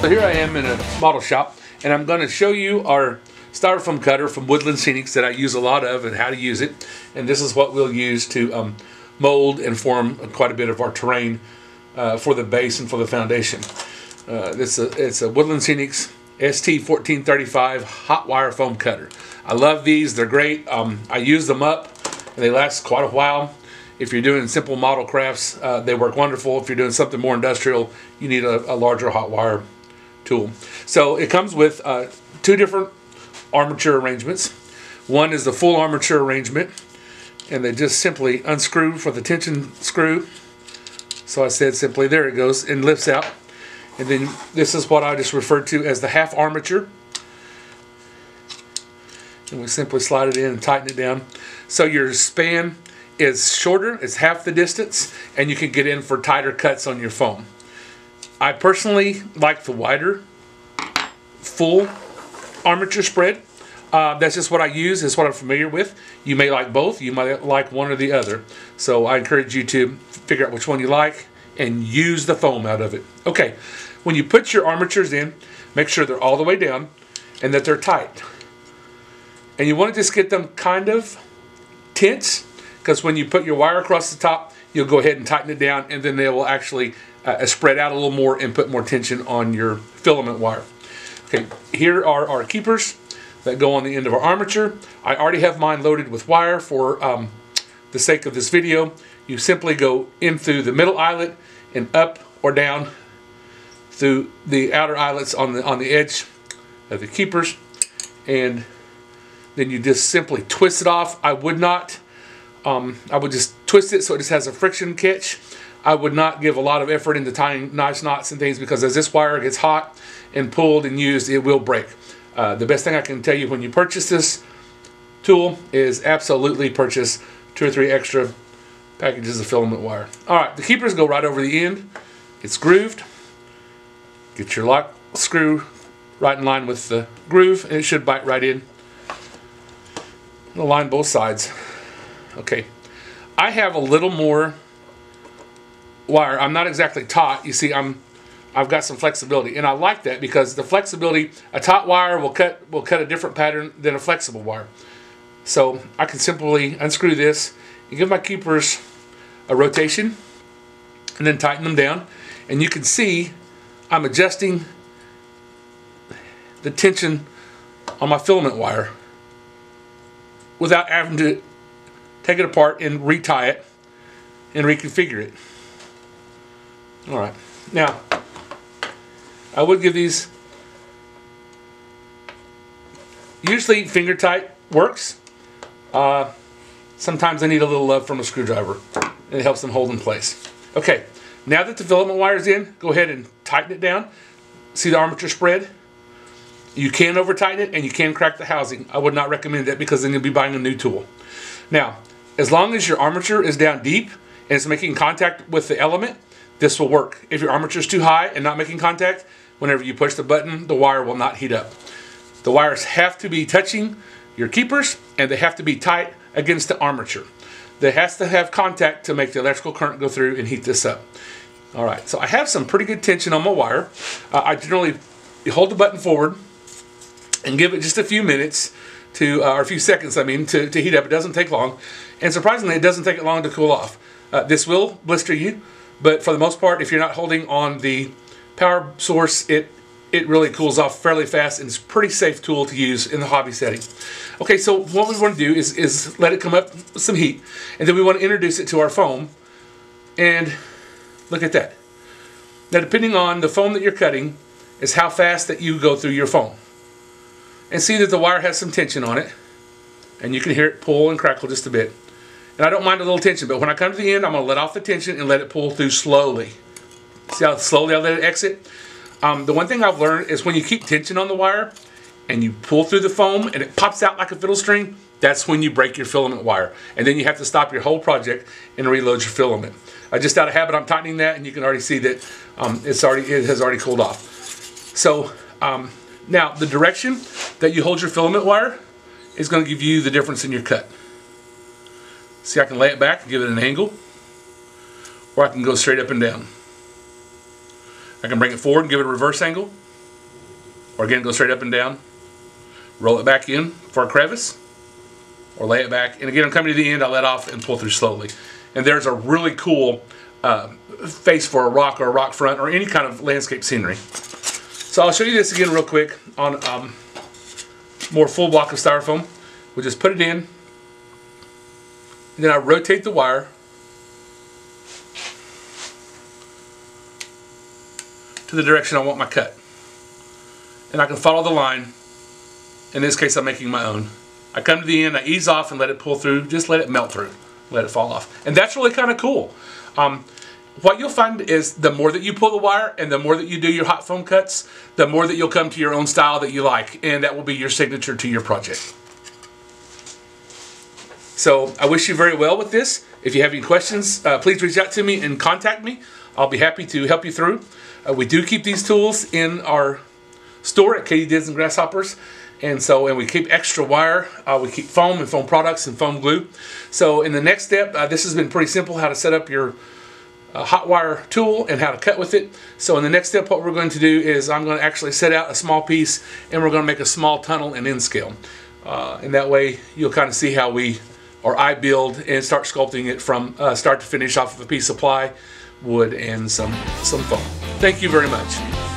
So here I am in a model shop and I'm going to show you our styrofoam cutter from Woodland Scenics that I use a lot of and how to use it. And this is what we'll use to um, mold and form quite a bit of our terrain uh, for the base and for the foundation. Uh, this a, it's a Woodland Scenics ST1435 hot wire foam cutter. I love these, they're great. Um, I use them up and they last quite a while. If you're doing simple model crafts, uh, they work wonderful. If you're doing something more industrial, you need a, a larger hot wire tool. So it comes with uh, two different armature arrangements. One is the full armature arrangement, and they just simply unscrew for the tension screw. So I said simply, there it goes, and lifts out. And then this is what I just referred to as the half armature. And we simply slide it in and tighten it down. So your span is shorter, it's half the distance, and you can get in for tighter cuts on your foam. I personally like the wider full armature spread. Uh, that's just what I use. It's what I'm familiar with. You may like both. You might like one or the other. So I encourage you to figure out which one you like and use the foam out of it. Okay, when you put your armatures in, make sure they're all the way down and that they're tight. And you want to just get them kind of tense because when you put your wire across the top, you'll go ahead and tighten it down and then they will actually uh, spread out a little more and put more tension on your filament wire. Okay, here are our keepers that go on the end of our armature. I already have mine loaded with wire for um, the sake of this video. You simply go in through the middle eyelet and up or down through the outer eyelets on the on the edge of the keepers and then you just simply twist it off. I would not um, I would just twist it so it just has a friction catch I would not give a lot of effort into tying nice knots and things because as this wire gets hot and pulled and used, it will break. Uh, the best thing I can tell you when you purchase this tool is absolutely purchase two or three extra packages of filament wire. All right, the keepers go right over the end. It's grooved. Get your lock screw right in line with the groove and it should bite right in. Align both sides. Okay. I have a little more wire. I'm not exactly taut. You see, I'm I've got some flexibility, and I like that because the flexibility, a taut wire will cut will cut a different pattern than a flexible wire. So I can simply unscrew this and give my keepers a rotation, and then tighten them down, and you can see I'm adjusting the tension on my filament wire without having to take it apart and retie it and reconfigure it. All right. Now, I would give these, usually finger tight works. Uh, sometimes I need a little love from a screwdriver. It helps them hold in place. Okay, now that the filament wire is in, go ahead and tighten it down. See the armature spread? You can over tighten it and you can crack the housing. I would not recommend that because then you'll be buying a new tool. Now, as long as your armature is down deep and it's making contact with the element, this will work. If your armature is too high and not making contact, whenever you push the button, the wire will not heat up. The wires have to be touching your keepers and they have to be tight against the armature. They has to have contact to make the electrical current go through and heat this up. All right, so I have some pretty good tension on my wire. Uh, I generally hold the button forward and give it just a few minutes to, uh, or a few seconds, I mean, to, to heat up. It doesn't take long. And surprisingly, it doesn't take it long to cool off. Uh, this will blister you. But for the most part, if you're not holding on the power source, it it really cools off fairly fast and it's a pretty safe tool to use in the hobby setting. Okay, so what we want to do is, is let it come up with some heat and then we want to introduce it to our foam and look at that. Now depending on the foam that you're cutting is how fast that you go through your foam. And see that the wire has some tension on it and you can hear it pull and crackle just a bit. And I don't mind a little tension, but when I come to the end, I'm going to let off the tension and let it pull through slowly. See how slowly I let it exit? Um, the one thing I've learned is when you keep tension on the wire and you pull through the foam and it pops out like a fiddle string, that's when you break your filament wire. And then you have to stop your whole project and reload your filament. I just out of habit, I'm tightening that and you can already see that um, it's already, it has already cooled off. So um, now the direction that you hold your filament wire is going to give you the difference in your cut. See, I can lay it back and give it an angle, or I can go straight up and down. I can bring it forward and give it a reverse angle, or again go straight up and down. Roll it back in for a crevice, or lay it back. And again, I'm coming to the end, I let off and pull through slowly. And there's a really cool uh, face for a rock or a rock front or any kind of landscape scenery. So I'll show you this again real quick on um, more full block of styrofoam. We'll just put it in, then I rotate the wire to the direction I want my cut. And I can follow the line. In this case, I'm making my own. I come to the end, I ease off and let it pull through, just let it melt through, let it fall off. And that's really kind of cool. Um, what you'll find is the more that you pull the wire and the more that you do your hot foam cuts, the more that you'll come to your own style that you like, and that will be your signature to your project. So I wish you very well with this. If you have any questions, uh, please reach out to me and contact me. I'll be happy to help you through. Uh, we do keep these tools in our store at Katydids and Grasshoppers. And so, and we keep extra wire. Uh, we keep foam and foam products and foam glue. So in the next step, uh, this has been pretty simple how to set up your uh, hot wire tool and how to cut with it. So in the next step, what we're going to do is I'm going to actually set out a small piece and we're going to make a small tunnel and N scale. Uh, and that way you'll kind of see how we, or I build and start sculpting it from uh, start to finish off of a piece of ply, wood, and some, some foam. Thank you very much.